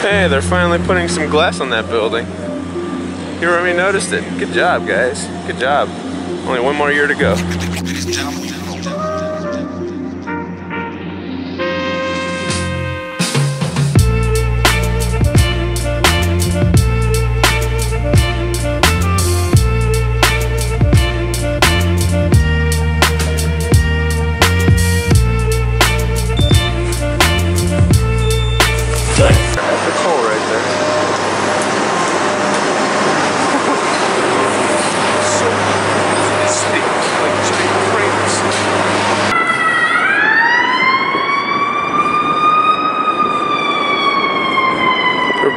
Hey, they're finally putting some glass on that building. You already noticed it. Good job, guys. Good job. Only one more year to go.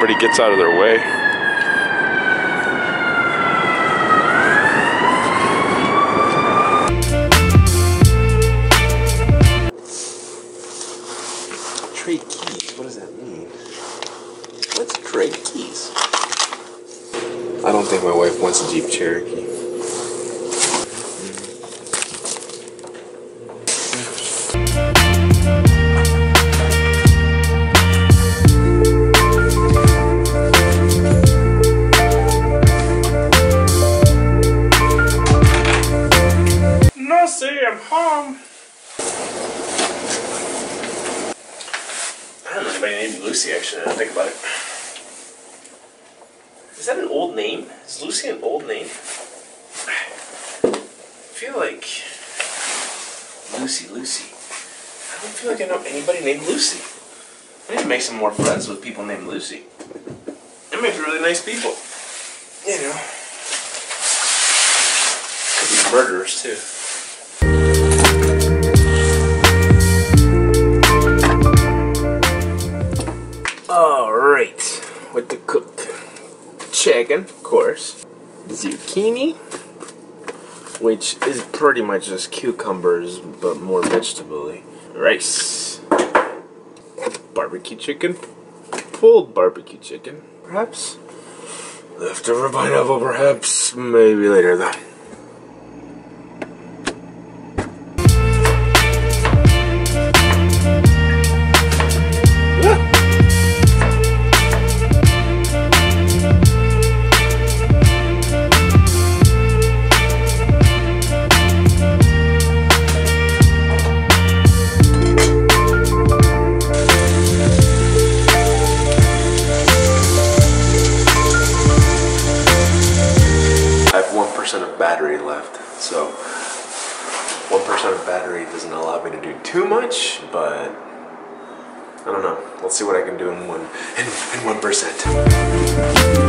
Everybody gets out of their way. Trade keys. What does that mean? Let's trade keys. I don't think my wife wants a Jeep Cherokee. Home. I don't know anybody named Lucy actually. I think about it. Is that an old name? Is Lucy an old name? I feel like Lucy, Lucy. I don't feel like I know anybody named Lucy. I need to make some more friends with people named Lucy. They might be really nice people. You know. Could be murderers too. Of course. Zucchini, which is pretty much just cucumbers, but more vegetable Rice. Barbecue chicken. Pulled barbecue chicken, perhaps. Leftover pineapple, perhaps. Maybe later, though. Battery left, so 1% of battery doesn't allow me to do too much, but I don't know. Let's see what I can do in one in, in 1%.